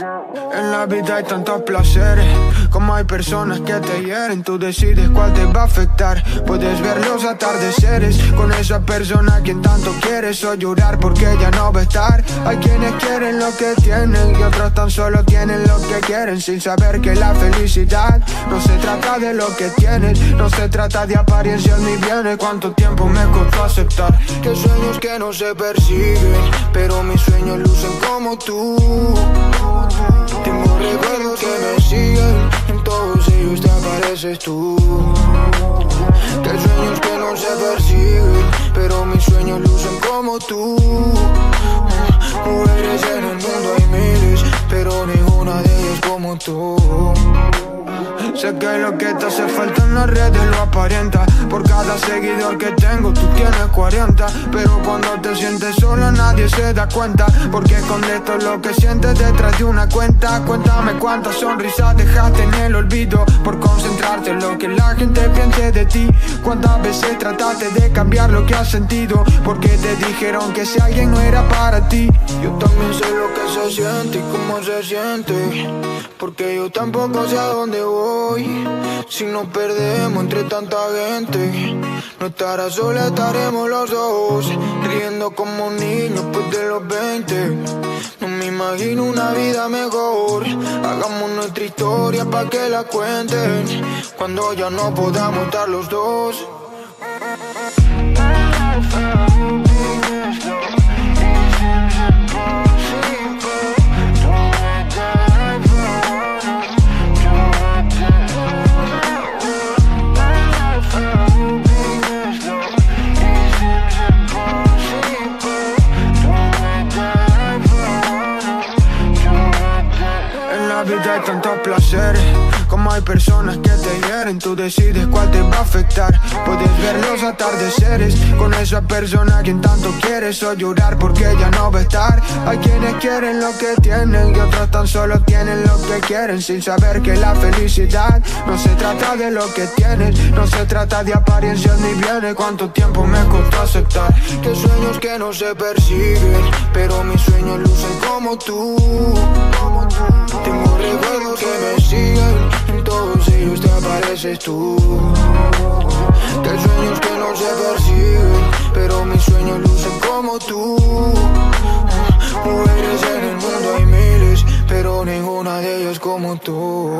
En la vida hay tantos placeres, como hay personas que te hieren, tú decides cuál te va a afectar. Puedes ver los atardeceres con esa persona a quien tanto quieres o llorar porque ya no va a estar. Hay quienes quieren lo que tienen y otros tan solo tienen lo que quieren sin saber que la felicidad no se trata de lo que tienes, no se trata de apariencias ni bienes. Cuánto tiempo me costó aceptar que sueños que no se persiguen, pero mis sueños lucen como tú. En todos ellos te apareces tú. Que sueños que no se persiguen, pero mis sueños lucen como tú. Mujeres en el mundo hay miles, pero ninguna de ellas como tú. Sé que lo que te hace falta en las redes lo aparenta. Por cada seguidor que tengo tú tienes 40 Pero cuando te sientes sola nadie se da cuenta. Porque escondes todo lo que sientes detrás de una cuenta. Cuéntame cuántas sonrisas dejaste en el olvido. Por concentrarte en lo que la gente piense de ti. Cuántas veces trataste de cambiar lo que has sentido Porque te dijeron que si alguien no era para ti. Yo también sé lo que se siente y cómo se siente. Porque yo tampoco sé a dónde voy si nos perdemos entre tanta gente No estará sola, estaremos los dos. Riendo como niños pues de los 20 No me imagino una vida mejor. Hagamos nuestra historia pa' que la cuenten. Cuando ya no podamos estar los dos la vida hay tantos placeres Como hay personas que te hieren Tú decides cuál te va a afectar. Puedes ver los atardeceres Con esa persona quien tanto quieres O llorar porque ya no va a estar. Hay quienes quieren lo que tienen Y otros tan solo tienen lo que quieren Sin saber que la felicidad No se trata de lo que tienes No se trata de apariencias ni bienes. Cuánto tiempo me costó aceptar Que sueños que no se persiguen Pero mis sueños lucen como tú tengo recuerdos que me siguen, en todos ellos te apareces tú. Hay sueños que no se persiguen, pero mis sueños lucen como tú. Mujeres en el mundo hay miles, pero ninguna de ellas como tú.